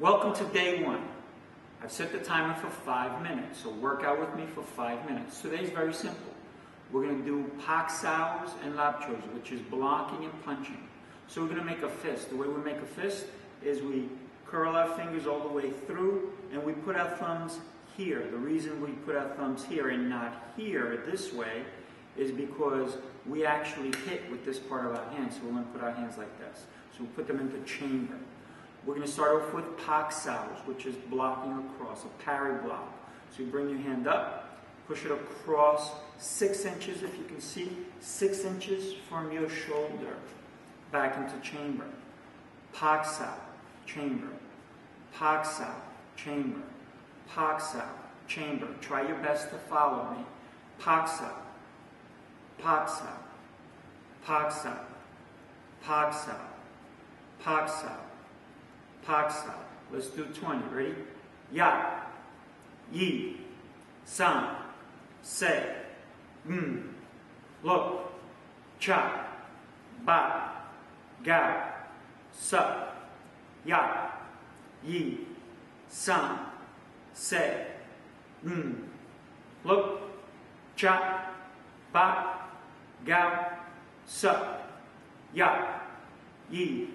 Welcome to day one. I've set the timer for five minutes, so work out with me for five minutes. Today's very simple. We're going to do pak and lap choys, which is blocking and punching. So we're going to make a fist. The way we make a fist is we curl our fingers all the way through and we put our thumbs here. The reason we put our thumbs here and not here this way is because we actually hit with this part of our hand. So we're going to put our hands like this. So we put them into chamber. We're going to start off with pak saos, which is blocking across, a parry block. So you bring your hand up, push it across six inches, if you can see, six inches from your shoulder, back into chamber. Pak sao, chamber. Pak sao, chamber. Pak sao, chamber. Try your best to follow me. Sao, pak sao, pak sao, pak sao. Let's do 20. Ready? Ya, yi, san, se, mm, look, cha, ba, ga, sa, ya, yi, san, se, mm, look, cha, ba, ga, sa, ya, yi,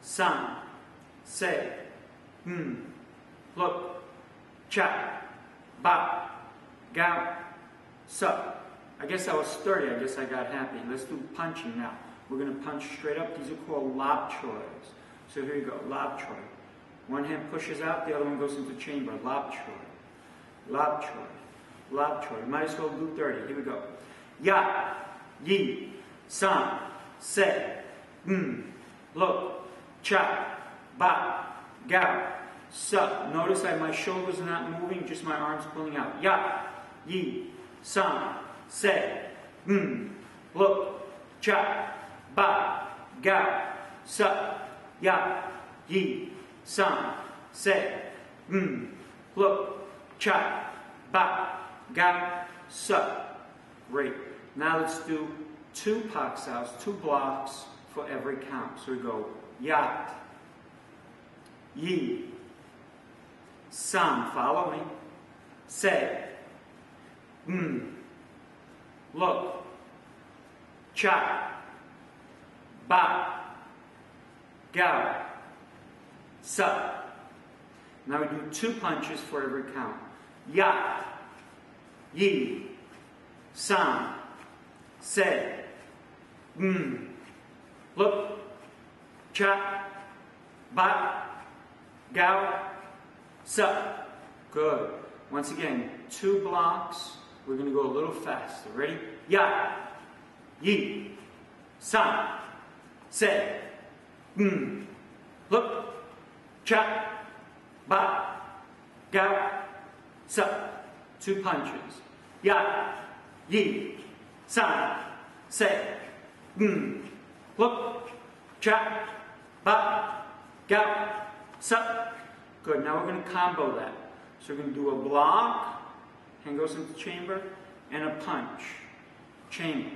san, say, hmm, look, chat, ba, gout, sup. I guess I was sturdy. I guess I got happy. Let's do punching now. We're going to punch straight up. These are called lap choys. So here you go, lap choy. One hand pushes out, the other one goes into chamber. Lap choy, lap choy, lap choy. Might as well do 30. Here we go. Ya, yi, san, se, hmm, look, cha, ba, ga, sa. Notice that my shoulders are not moving, just my arms pulling out. Ya, yi, san, se, mm, look, cha, ba, ga, sa, ya, yi, san, se, mm, look, cha, ba, ga, sa. Great. Now let's do two pak saos, two blocks for every count. So we go yat, Yi. Some, following. Say. Hmm. Look. Cha. Ba. Gao. Sa. Now we do two punches for every count. Ya. Yi. Sam. Say. Hmm. Look. Cha. Ba. Gao, sup. Good. Once again, two blocks. We're going to go a little faster. Ready? Ya, yi, san, se, mm. Look, cha, ba, gao, sup. Two punches. Ya, yi, san, se, mm. Look, cha, ba, gao, Sup. Good. Now we're going to combo that. So we're going to do a block, hand goes into chamber, and a punch. Chamber.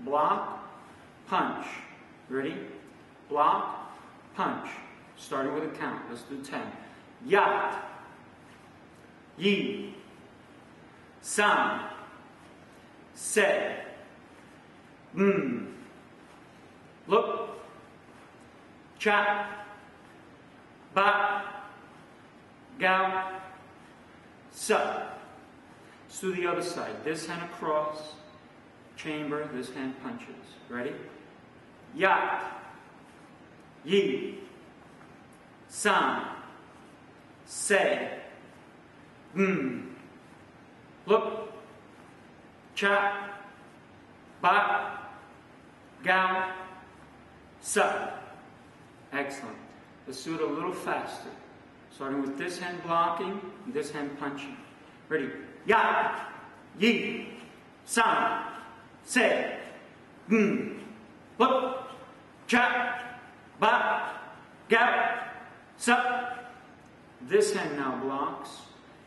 Block, punch. Ready? Block, punch. Starting with a count. Let's do 10. Yat. Yi. San. Se. Mm. Look. Chat ba, gao, sa. Let's do the other side. This hand across, chamber, this hand punches. Ready? Yat, yi, san, se, hmm. Look, cha, ba, gao, sa. Excellent. Let's do it a little faster. Starting with this hand blocking, this hand punching. Ready? Ya, yi, san, se, mm, look, cha, ba, ga, sa. This hand now blocks,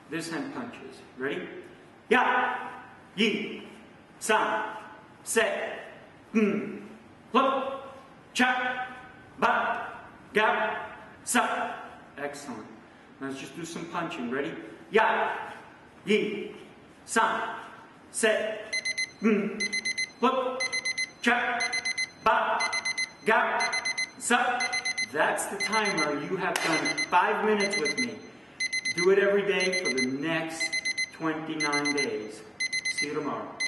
this hand punches. Ready? Ya, yi, san, se, mm, look, cha, ba, ga, sa. Excellent. Let's just do some punching. Ready? Ya, yi, san, set, mm, look, cha, ba, ga, sa. That's the timer. You have done five minutes with me. Do it every day for the next 29 days. See you tomorrow.